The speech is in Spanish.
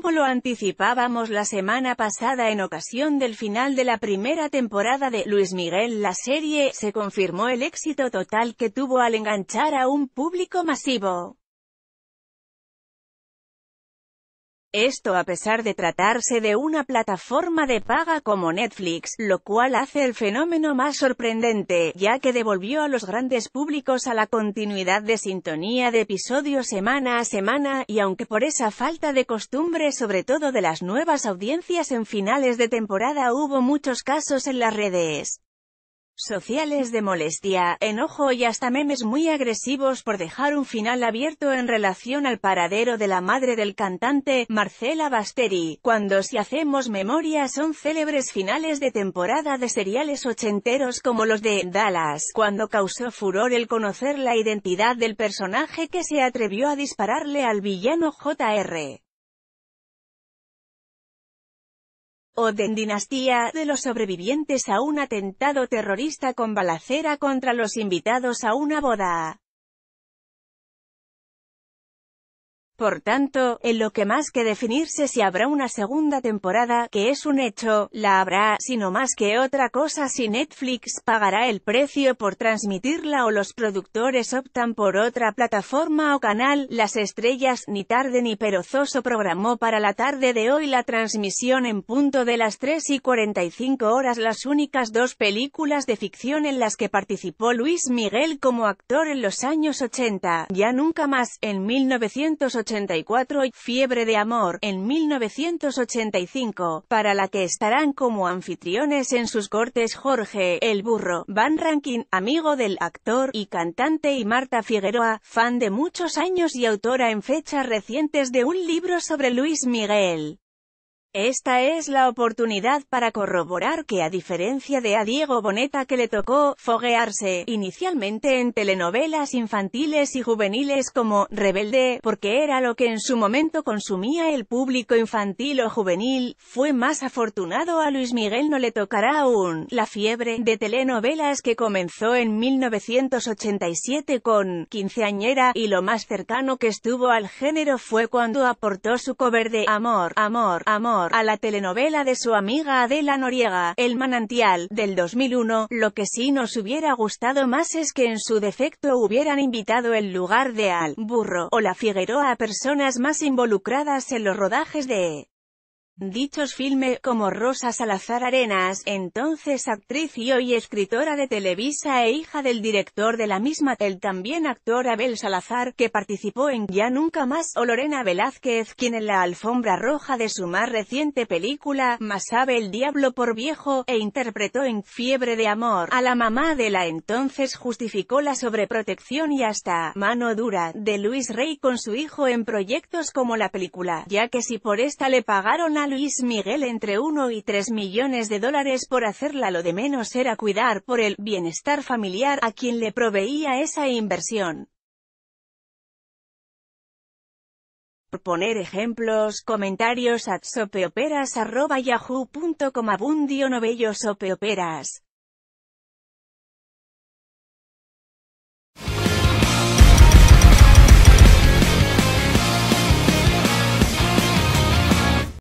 Como lo anticipábamos la semana pasada en ocasión del final de la primera temporada de Luis Miguel la serie, se confirmó el éxito total que tuvo al enganchar a un público masivo. Esto a pesar de tratarse de una plataforma de paga como Netflix, lo cual hace el fenómeno más sorprendente, ya que devolvió a los grandes públicos a la continuidad de sintonía de episodios semana a semana, y aunque por esa falta de costumbre sobre todo de las nuevas audiencias en finales de temporada hubo muchos casos en las redes sociales de molestia, enojo y hasta memes muy agresivos por dejar un final abierto en relación al paradero de la madre del cantante, Marcela Basteri, cuando si hacemos memoria son célebres finales de temporada de seriales ochenteros como los de Dallas, cuando causó furor el conocer la identidad del personaje que se atrevió a dispararle al villano J.R. o de Dinastía, de los sobrevivientes a un atentado terrorista con balacera contra los invitados a una boda. Por tanto, en lo que más que definirse si habrá una segunda temporada, que es un hecho, la habrá, sino más que otra cosa si Netflix pagará el precio por transmitirla o los productores optan por otra plataforma o canal, las estrellas, ni tarde ni perezoso programó para la tarde de hoy la transmisión en punto de las 3 y 45 horas las únicas dos películas de ficción en las que participó Luis Miguel como actor en los años 80, ya nunca más, en 1980 y Fiebre de Amor, en 1985, para la que estarán como anfitriones en sus cortes Jorge, el burro, Van Rankin, amigo del actor y cantante y Marta Figueroa, fan de muchos años y autora en fechas recientes de un libro sobre Luis Miguel. Esta es la oportunidad para corroborar que a diferencia de a Diego Boneta que le tocó foguearse inicialmente en telenovelas infantiles y juveniles como Rebelde, porque era lo que en su momento consumía el público infantil o juvenil, fue más afortunado a Luis Miguel no le tocará aún la fiebre de telenovelas que comenzó en 1987 con Quinceañera y lo más cercano que estuvo al género fue cuando aportó su cover de Amor, Amor, Amor a la telenovela de su amiga Adela Noriega, El Manantial, del 2001, lo que sí nos hubiera gustado más es que en su defecto hubieran invitado el lugar de Al, Burro, o la Figueroa a personas más involucradas en los rodajes de dichos filmes, como Rosa Salazar Arenas, entonces actriz y hoy escritora de Televisa e hija del director de la misma, el también actor Abel Salazar, que participó en Ya Nunca Más, o Lorena Velázquez, quien en la alfombra roja de su más reciente película, Más sabe el diablo por viejo, e interpretó en Fiebre de Amor, a la mamá de la entonces justificó la sobreprotección y hasta mano dura, de Luis Rey con su hijo en proyectos como la película, ya que si por esta le pagaron a Luis Miguel entre 1 y 3 millones de dólares por hacerla lo de menos era cuidar por el bienestar familiar a quien le proveía esa inversión. Por poner ejemplos, comentarios at sopeoperas arroba yahoo.com abundio novello sopeoperas.